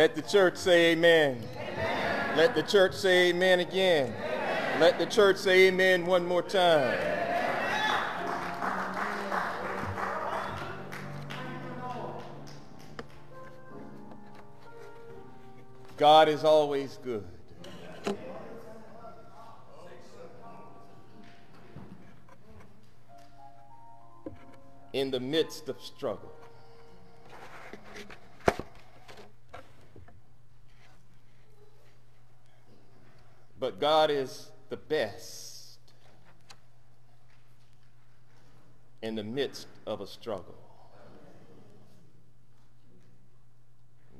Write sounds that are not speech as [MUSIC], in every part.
Let the church say amen. amen. Let the church say amen again. Amen. Let the church say amen one more time. God is always good. In the midst of struggle. But God is the best in the midst of a struggle.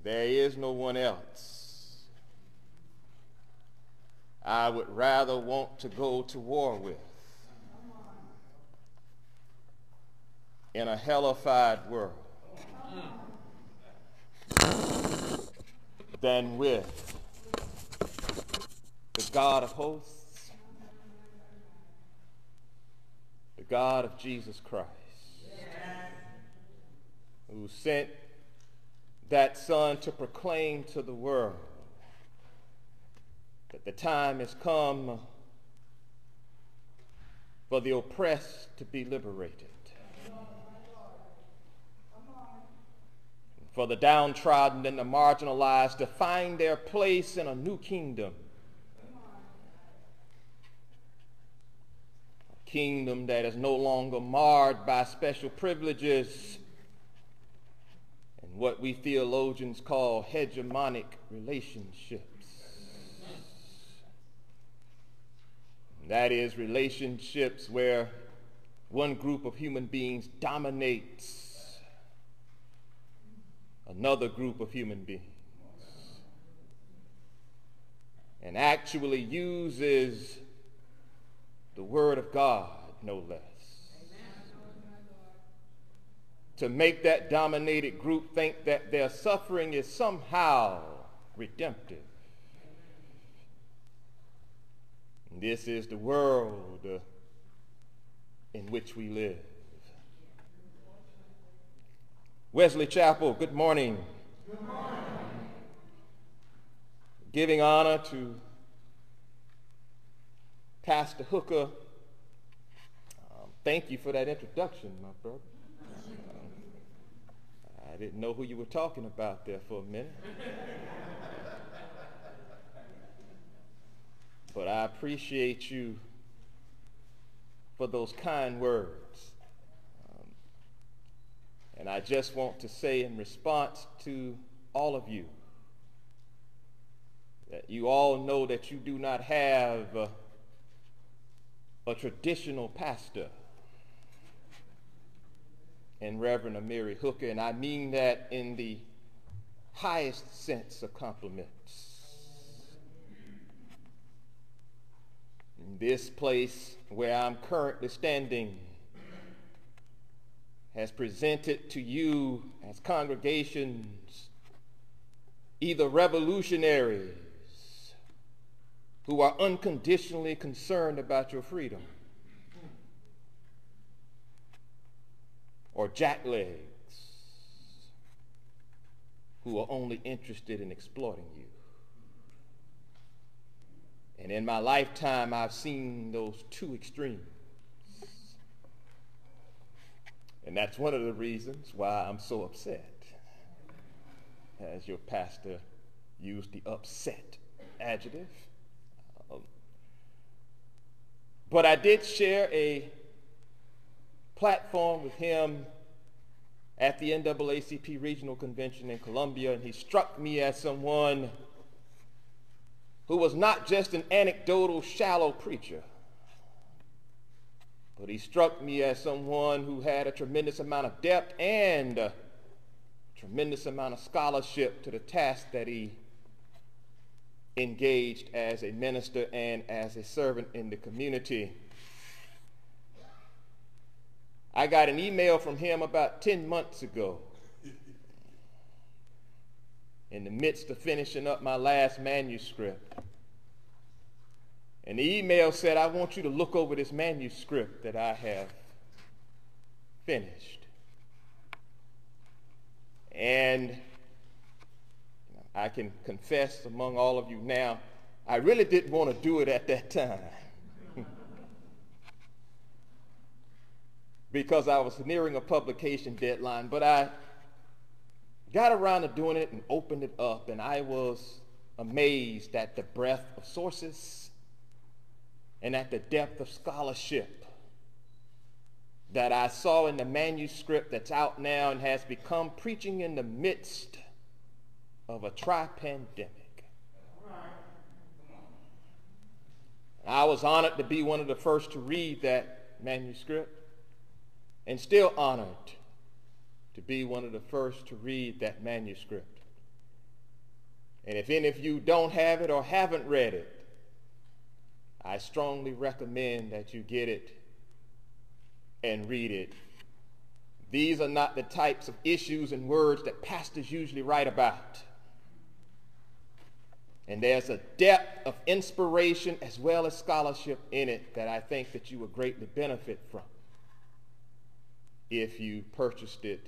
There is no one else I would rather want to go to war with in a hellified world than with God of hosts, the God of Jesus Christ, who sent that Son to proclaim to the world that the time has come for the oppressed to be liberated, for the downtrodden and the marginalized to find their place in a new kingdom kingdom that is no longer marred by special privileges and what we theologians call hegemonic relationships. That is, relationships where one group of human beings dominates another group of human beings and actually uses the Word of God, no less. To make that dominated group think that their suffering is somehow redemptive. This is the world uh, in which we live. Wesley Chapel, good morning. Good morning. Giving honor to Pastor Hooker, um, thank you for that introduction, my brother. Um, I didn't know who you were talking about there for a minute. but I appreciate you for those kind words. Um, and I just want to say in response to all of you that you all know that you do not have uh, a traditional pastor and Reverend Amiri Hooker, and I mean that in the highest sense of compliments. In this place where I'm currently standing has presented to you as congregations either revolutionaries who are unconditionally concerned about your freedom. Or jacklegs who are only interested in exploiting you. And in my lifetime, I've seen those two extremes. And that's one of the reasons why I'm so upset. As your pastor used the upset adjective. Um, but I did share a platform with him at the NAACP Regional Convention in Columbia, and he struck me as someone who was not just an anecdotal, shallow preacher, but he struck me as someone who had a tremendous amount of depth and a tremendous amount of scholarship to the task that he engaged as a minister and as a servant in the community. I got an email from him about 10 months ago in the midst of finishing up my last manuscript. And the email said, I want you to look over this manuscript that I have finished. And I can confess among all of you now, I really didn't want to do it at that time. [LAUGHS] because I was nearing a publication deadline, but I got around to doing it and opened it up, and I was amazed at the breadth of sources and at the depth of scholarship that I saw in the manuscript that's out now and has become preaching in the midst of a tri-pandemic. I was honored to be one of the first to read that manuscript and still honored to be one of the first to read that manuscript. And if any of you don't have it or haven't read it, I strongly recommend that you get it and read it. These are not the types of issues and words that pastors usually write about. And there's a depth of inspiration as well as scholarship in it that I think that you will greatly benefit from if you purchased it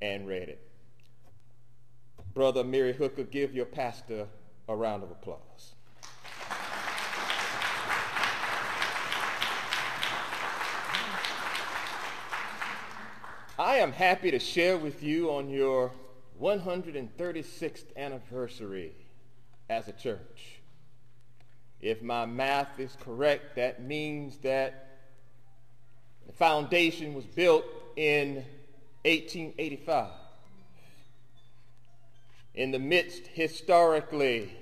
and read it. Brother Amiri Hooker, give your pastor a round of applause. I am happy to share with you on your 136th anniversary as a church. If my math is correct, that means that the foundation was built in 1885. In the midst, historically,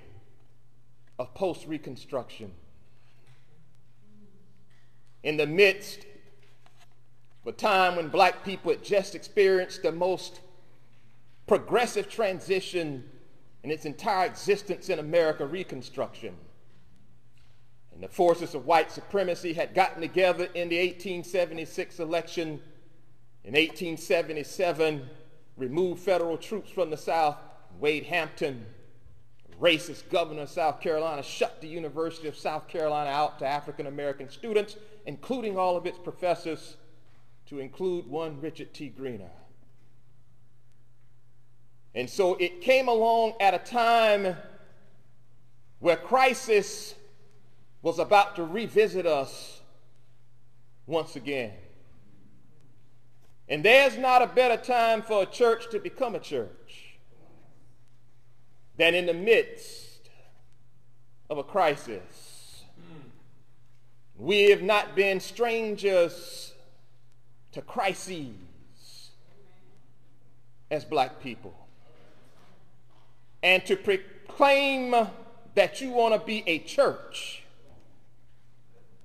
of post-Reconstruction. In the midst of a time when black people had just experienced the most progressive transition in its entire existence in America, Reconstruction. And the forces of white supremacy had gotten together in the 1876 election. In 1877, removed federal troops from the South. Wade Hampton, racist governor of South Carolina, shut the University of South Carolina out to African American students, including all of its professors, to include one Richard T. Greener. And so it came along at a time where crisis was about to revisit us once again. And there's not a better time for a church to become a church than in the midst of a crisis. We have not been strangers to crises as black people and to proclaim that you want to be a church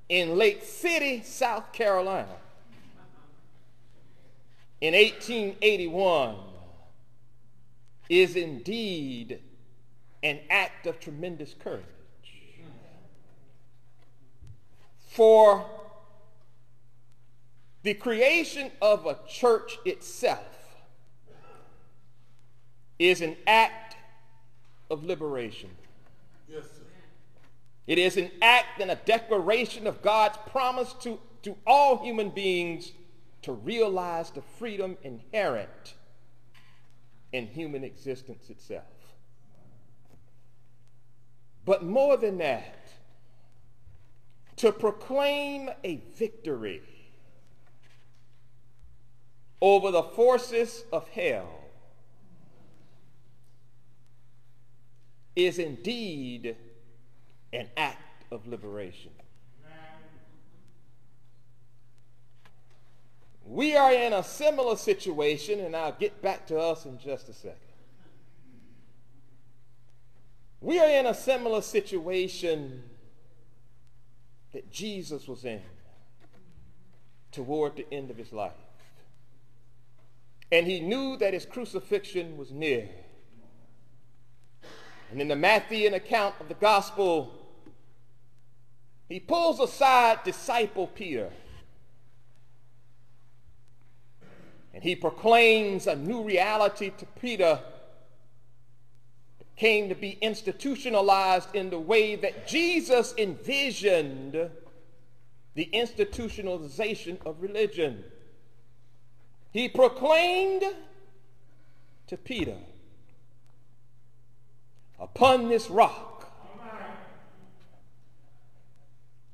in Lake City, South Carolina in 1881 is indeed an act of tremendous courage. For the creation of a church itself is an act of liberation. Yes, sir. It is an act and a declaration of God's promise to, to all human beings to realize the freedom inherent in human existence itself. But more than that, to proclaim a victory over the forces of hell is indeed an act of liberation. We are in a similar situation, and I'll get back to us in just a second. We are in a similar situation that Jesus was in toward the end of his life. And he knew that his crucifixion was near. And in the Matthean account of the gospel, he pulls aside disciple Peter. And he proclaims a new reality to Peter that came to be institutionalized in the way that Jesus envisioned the institutionalization of religion. He proclaimed to Peter Upon this rock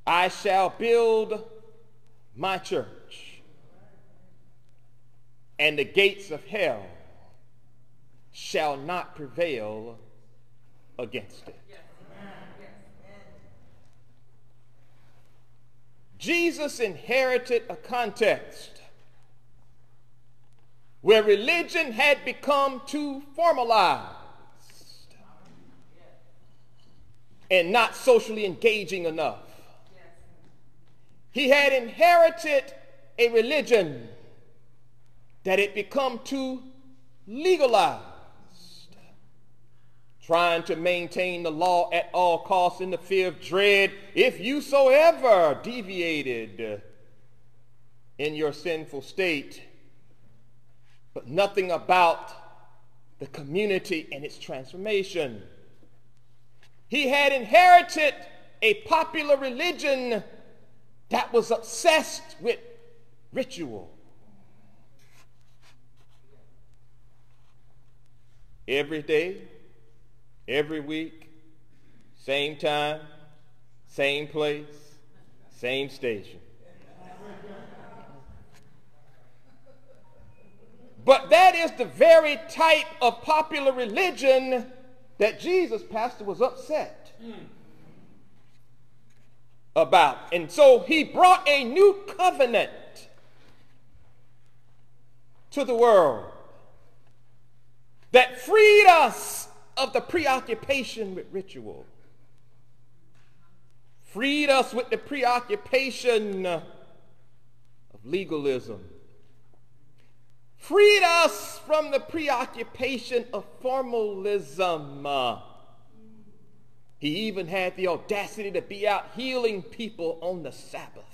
I shall build my church, and the gates of hell shall not prevail against it. Jesus inherited a context where religion had become too formalized and not socially engaging enough. He had inherited a religion that had become too legalized, trying to maintain the law at all costs in the fear of dread if you so ever deviated in your sinful state, but nothing about the community and its transformation. He had inherited a popular religion that was obsessed with ritual. Every day, every week, same time, same place, same station. But that is the very type of popular religion that Jesus, Pastor, was upset hmm. about. And so he brought a new covenant to the world that freed us of the preoccupation with ritual, freed us with the preoccupation of legalism, freed us from the preoccupation of formalism. He even had the audacity to be out healing people on the Sabbath.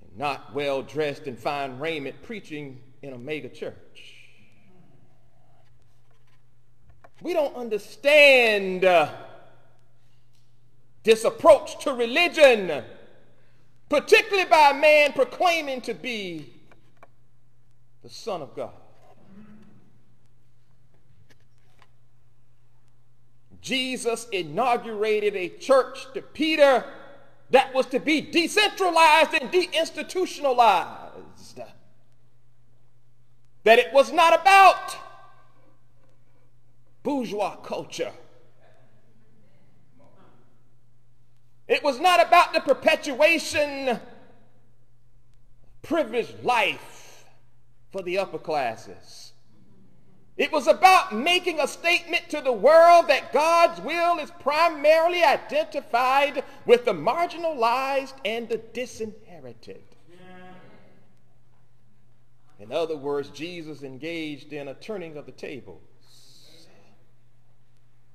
And not well dressed in fine raiment preaching in a mega church. We don't understand uh, this approach to religion, particularly by a man proclaiming to be the Son of God. Jesus inaugurated a church to Peter that was to be decentralized and deinstitutionalized. That it was not about bourgeois culture. It was not about the perpetuation privileged life for the upper classes. It was about making a statement to the world that God's will is primarily identified with the marginalized and the disinherited. In other words, Jesus engaged in a turning of the tables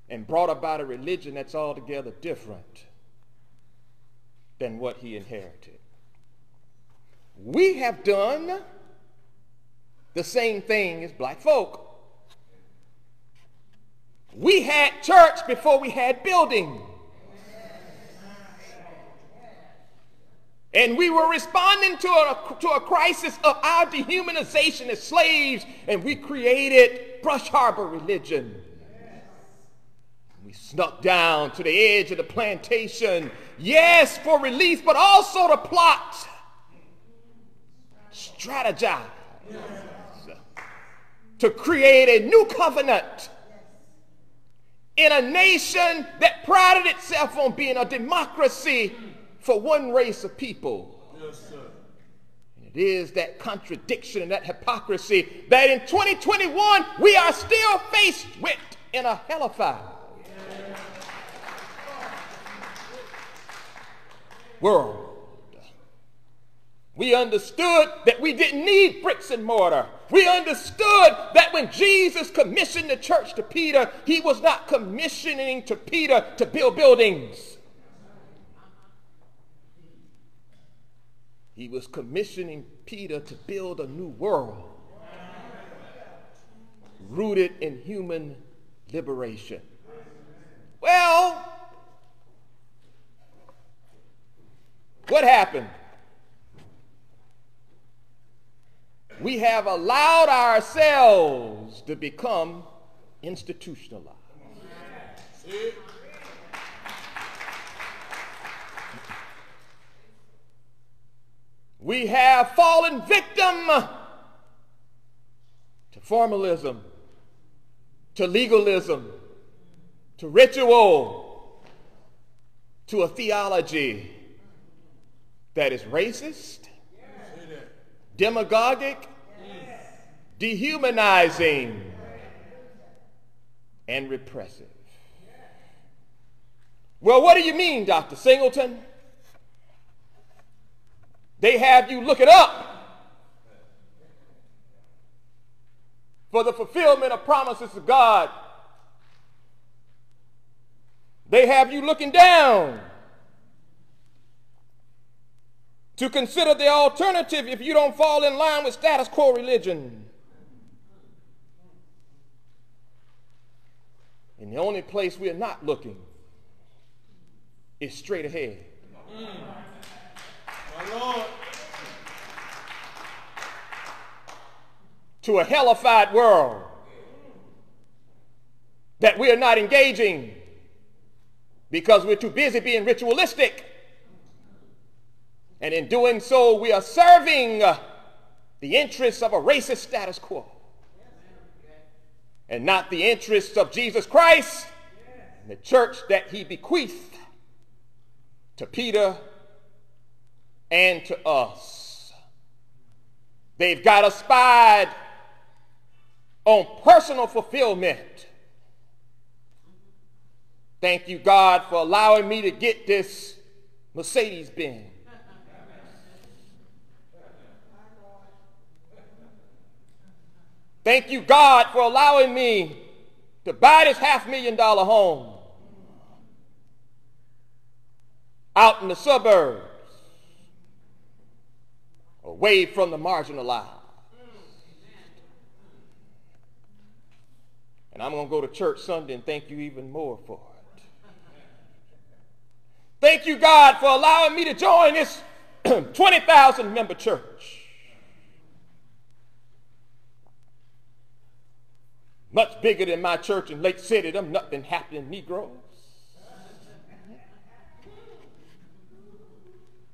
and brought about a religion that's altogether different than what he inherited. We have done the same thing as black folk. We had church before we had building. And we were responding to a, to a crisis of our dehumanization as slaves, and we created Brush Arbor religion. We snuck down to the edge of the plantation, yes, for release, but also to plot, strategize, to create a new covenant in a nation that prided itself on being a democracy for one race of people. Yes. It is that contradiction and that hypocrisy that in 2021 we are still faced with in a hellified world. We understood that we didn't need bricks and mortar. We understood that when Jesus commissioned the church to Peter, he was not commissioning to Peter to build buildings. He was commissioning Peter to build a new world rooted in human liberation. Well, what happened? we have allowed ourselves to become institutionalized. We have fallen victim to formalism, to legalism, to ritual, to a theology that is racist, demagogic, dehumanizing, and repressive. Well, what do you mean, Dr. Singleton? They have you looking up for the fulfillment of promises of God. They have you looking down to consider the alternative if you don't fall in line with status quo religion. And the only place we're not looking is straight ahead. Mm. My Lord. To a hellified world that we are not engaging because we're too busy being ritualistic. And in doing so, we are serving the interests of a racist status quo and not the interests of Jesus Christ and the church that he bequeathed to Peter and to us. They've got us spied on personal fulfillment. Thank you, God, for allowing me to get this Mercedes Benz. Thank you, God, for allowing me to buy this half million dollar home out in the suburbs away from the marginalized. And I'm going to go to church Sunday and thank you even more for it. Thank you, God, for allowing me to join this [CLEARS THROAT] 20,000 member church. Much bigger than my church in Lake City. Them nothing happening Negroes.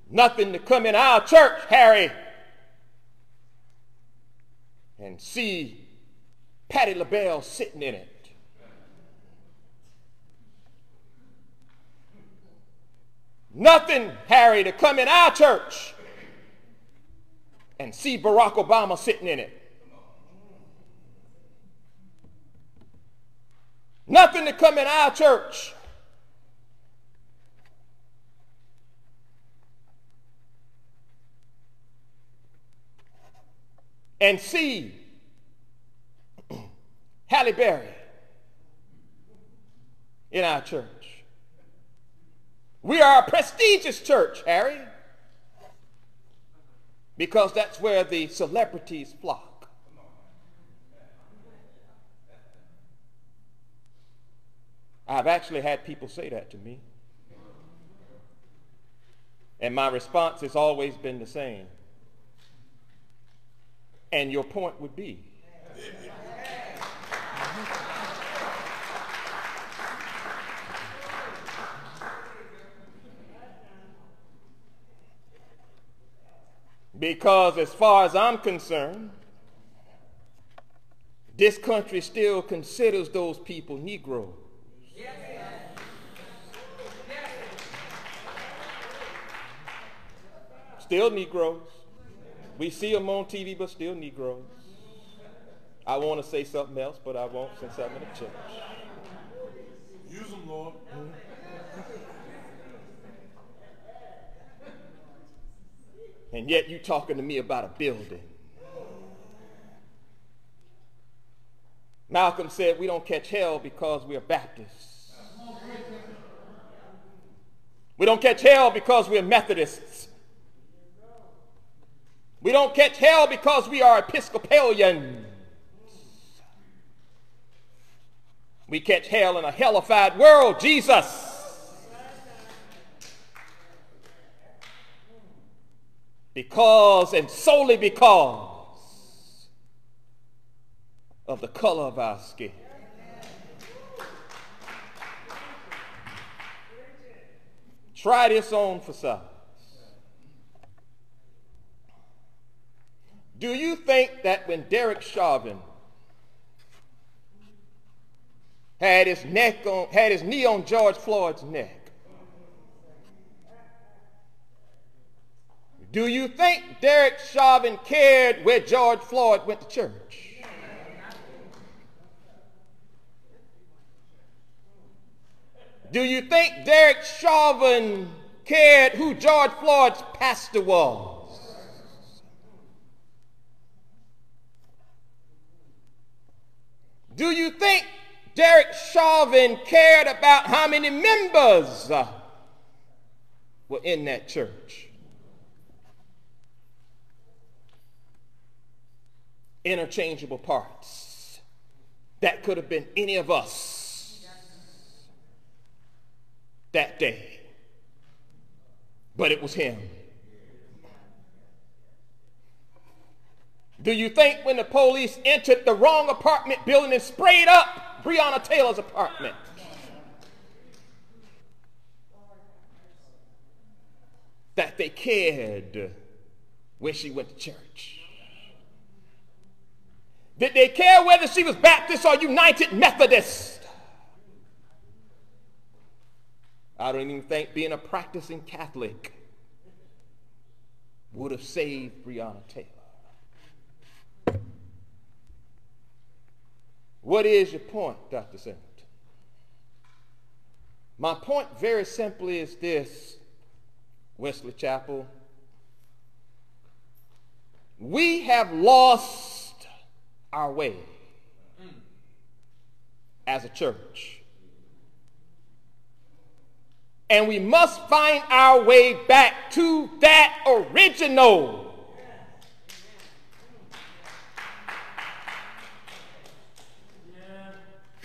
Nothing to come in our church, Harry, and see Patti LaBelle sitting in it. Nothing, Harry, to come in our church and see Barack Obama sitting in it. Nothing to come in our church and see [CLEARS THROAT] Halle Berry in our church. We are a prestigious church, Harry, because that's where the celebrities flock. I've actually had people say that to me. And my response has always been the same. And your point would be? Because as far as I'm concerned, this country still considers those people Negroes. Still Negroes. We see them on TV, but still Negroes. I want to say something else, but I won't since I'm in the church. Use them, Lord. Mm-hmm. And yet you talking to me about a building. Malcolm said we don't catch hell because we are Baptists. We don't catch hell because we're Methodists. We don't catch hell because we are Episcopalians. We catch hell in a hellified world, Jesus. Because and solely because of the color of our skin. Try this on for size. Do you think that when Derek Chauvin had his neck on, had his knee on George Floyd's neck, do you think Derek Chauvin cared where George Floyd went to church? Do you think Derek Chauvin cared who George Floyd's pastor was? Do you think Derek Chauvin cared about how many members uh, were in that church? Interchangeable parts. That could have been any of us that day. But it was him. Do you think when the police entered the wrong apartment building and sprayed up Breonna Taylor's apartment? That they cared when she went to church? Did they care whether she was Baptist or United Methodist? I don't even think being a practicing Catholic would have saved Breonna Taylor. What is your point, Dr. Singleton? My point very simply is this, Wesley Chapel. We have lost our way as a church. And we must find our way back to that original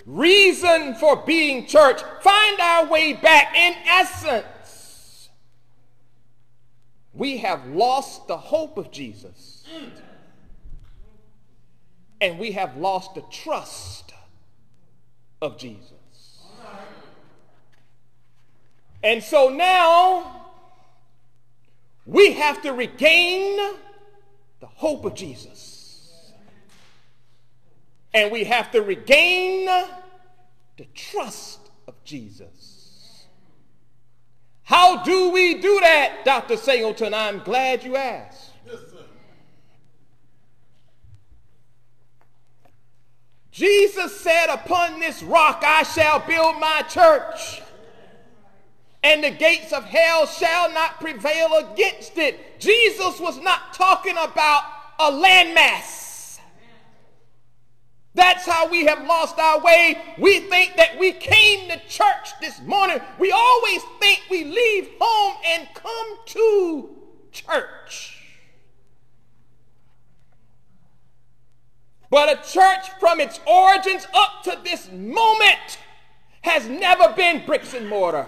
reason for being church, find our way back. In essence, we have lost the hope of Jesus. And we have lost the trust of Jesus. And so now we have to regain the hope of Jesus and we have to regain the trust of Jesus. How do we do that, Dr. Singleton? I'm glad you asked. Yes, Jesus said, Upon this rock I shall build my church, and the gates of hell shall not prevail against it. Jesus was not talking about a landmass. That's how we have lost our way. We think that we came to church this morning. We always think we leave home and come to church. But a church from its origins up to this moment has never been bricks and mortar.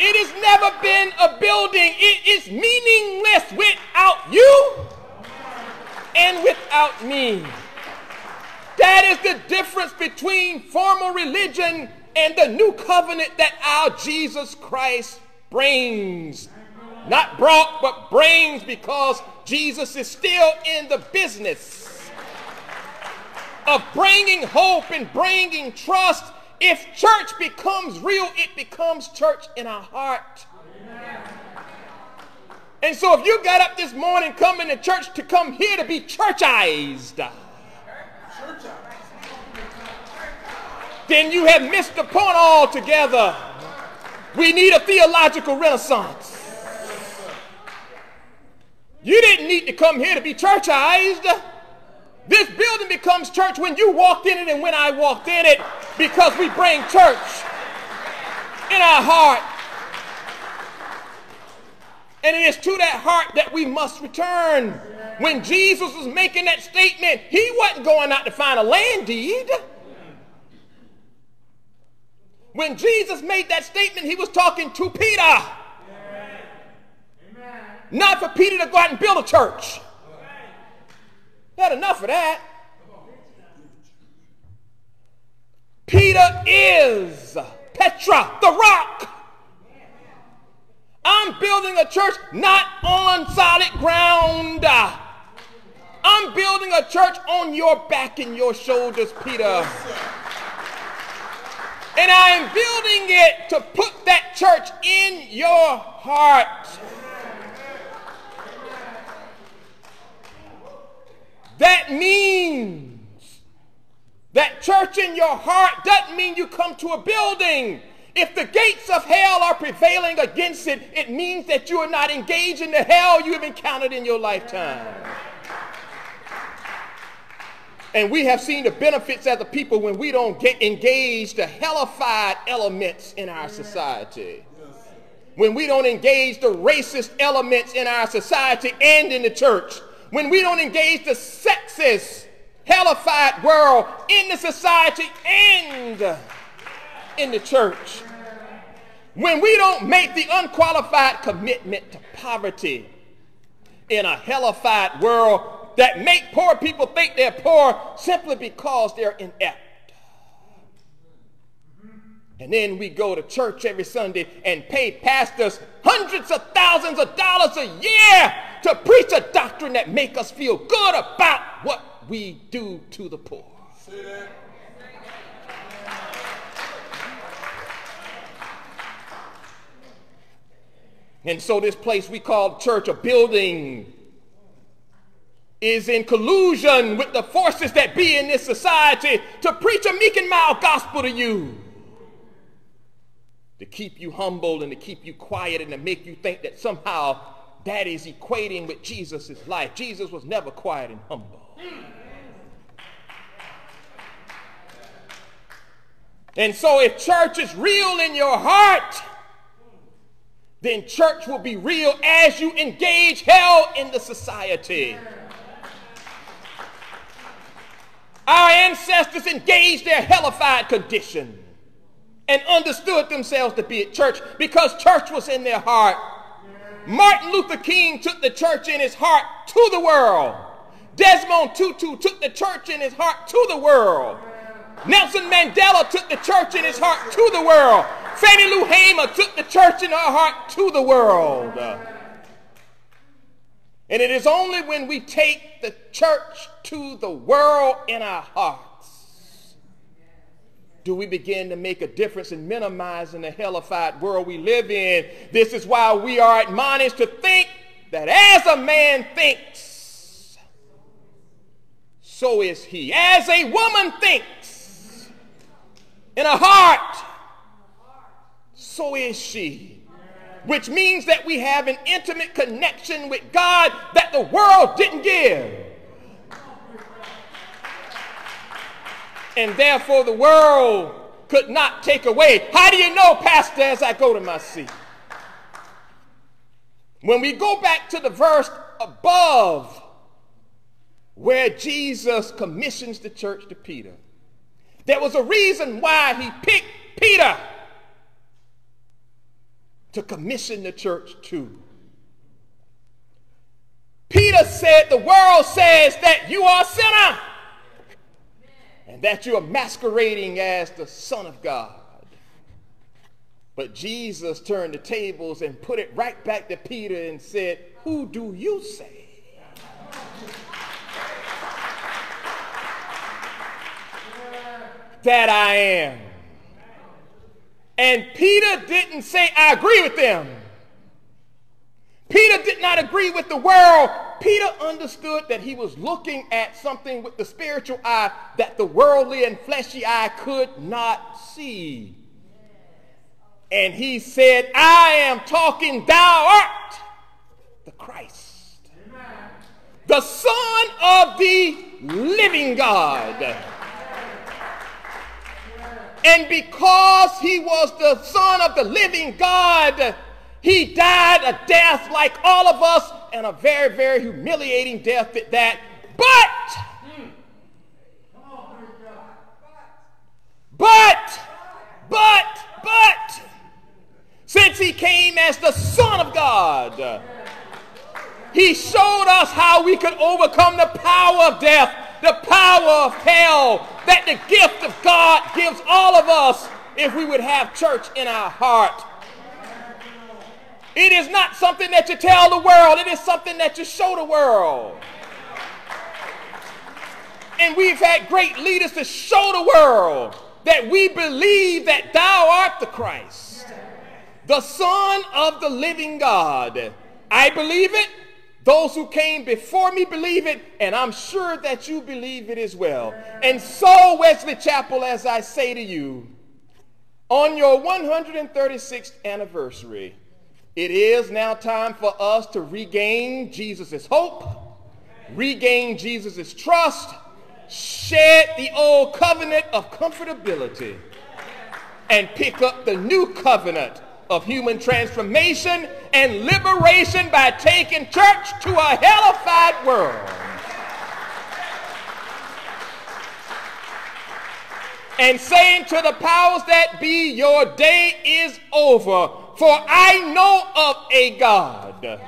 it has never been a building. It is meaningless without you and without me. That is the difference between formal religion and the new covenant that our Jesus Christ brings. Not brought, but brings because Jesus is still in the business of bringing hope and bringing trust. If church becomes real, it becomes church in our heart. And so if you got up this morning coming to church to come here to be churchized, then you have missed the point altogether. We need a theological renaissance. You didn't need to come here to be churchized. This building becomes church when you walked in it and when I walked in it because we bring church in our heart. And it is to that heart that we must return. When Jesus was making that statement, he wasn't going out to find a land deed. When Jesus made that statement, he was talking to Peter. Not for Peter to go out and build a church. Had enough of that. Peter is Petra, the rock. I'm building a church not on solid ground. I'm building a church on your back and your shoulders, Peter. And I am building it to put that church in your heart. That means that church in your heart doesn't mean you come to a building. If the gates of hell are prevailing against it, it means that you are not engaged in the hell you have encountered in your lifetime. And we have seen the benefits as a people when we don't get engaged the hellified elements in our society. When we don't engage the racist elements in our society and in the church. When we don't engage the sexist, hellified world in the society and in the church. When we don't make the unqualified commitment to poverty in a hellified world that make poor people think they're poor simply because they're inept. And then we go to church every Sunday and pay pastors hundreds of thousands of dollars a year to preach a doctrine that make us feel good about what we do to the poor. And so this place we call church a building is in collusion with the forces that be in this society to preach a meek and mild gospel to you. To keep you humble and to keep you quiet and to make you think that somehow that is equating with Jesus' life. Jesus was never quiet and humble. And so if church is real in your heart, then church will be real as you engage hell in the society. Our ancestors engaged their hellified condition and understood themselves to be at church because church was in their heart. Martin Luther King took the church in his heart to the world. Desmond Tutu took the church in his heart to the world. Nelson Mandela took the church in his heart to the world. Fannie Lou Hamer took the church in her heart to the world. And it is only when we take the church to the world in our hearts do we begin to make a difference in minimizing the hellified world we live in. This is why we are admonished to think that as a man thinks, so is he. As a woman thinks in a heart, so is she which means that we have an intimate connection with God that the world didn't give. And therefore, the world could not take away. How do you know, Pastor, as I go to my seat? When we go back to the verse above, where Jesus commissions the church to Peter, there was a reason why he picked Peter to commission the church to. Peter said, The world says that you are a sinner and that you are masquerading as the Son of God. But Jesus turned the tables and put it right back to Peter and said, Who do you say? that I am. And Peter didn't say, I agree with them. Peter did not agree with the world. Peter understood that he was looking at something with the spiritual eye that the worldly and fleshy eye could not see. And he said, I am talking, thou art the Christ, the Son of the living God. And because he was the son of the living God, he died a death like all of us and a very, very humiliating death at that. But, but, but, but, since he came as the Son of God, He showed us how we could overcome the power of death, the power of hell, that the gift of God gives all of us if we would have church in our heart. It is not something that you tell the world, it is something that you show the world. And we've had great leaders to show the world that we believe that thou art the Christ, the Son of the living God. I believe it. Those who came before me believe it, and I'm sure that you believe it as well. And so, Wesley Chapel, as I say to you, on your 136th anniversary, it is now time for us to regain Jesus' hope, regain Jesus' trust, shed the old covenant of comfortability, and pick up the new covenant of human transformation and liberation by taking church to a hellified world. And saying to the powers that be, Your day is over, for I know of a God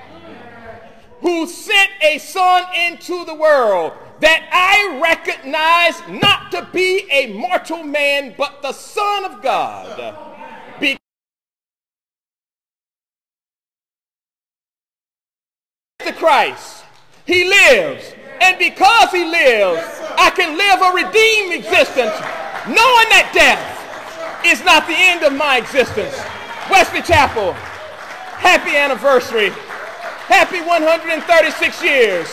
who sent a son into the world that I recognize not to be a mortal man, but the Son of God. The Christ. He lives. And because he lives, I can live a redeemed existence, knowing that death is not the end of my existence. Wesley Chapel, happy anniversary. Happy 136 years.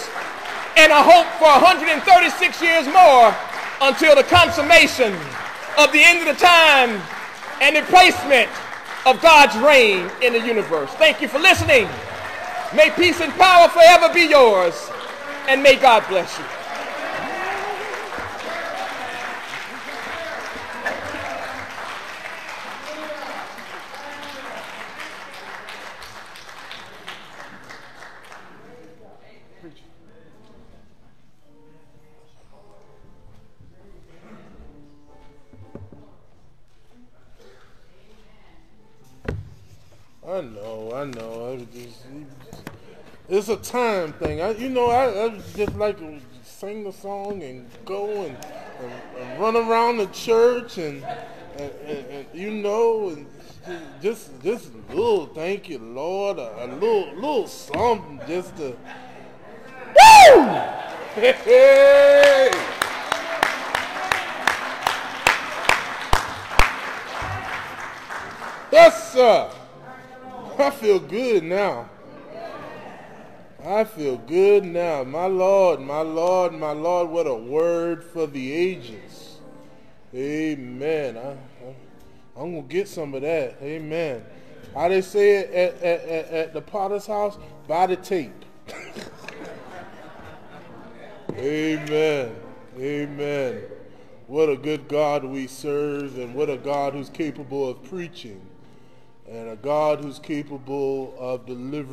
And I hope for 136 years more until the consummation of the end of the time and the placement of God's reign in the universe. Thank you for listening. May peace and power forever be yours. And may God bless you. I know, I know. I just, it's a time thing. I, you know, I, I just like to sing the song and go and, and, and run around the church and, and, you know, and just just a little thank you, Lord, a, a little little something just to. Woo! [LAUGHS] feel good now. I feel good now. My Lord, my Lord, my Lord, what a word for the ages. Amen. I, am going to get some of that. Amen. How they say it at, at, at, at the potter's house? Buy the tape. [LAUGHS] Amen. Amen. What a good God we serve and what a God who's capable of preaching and a God who's capable of delivering.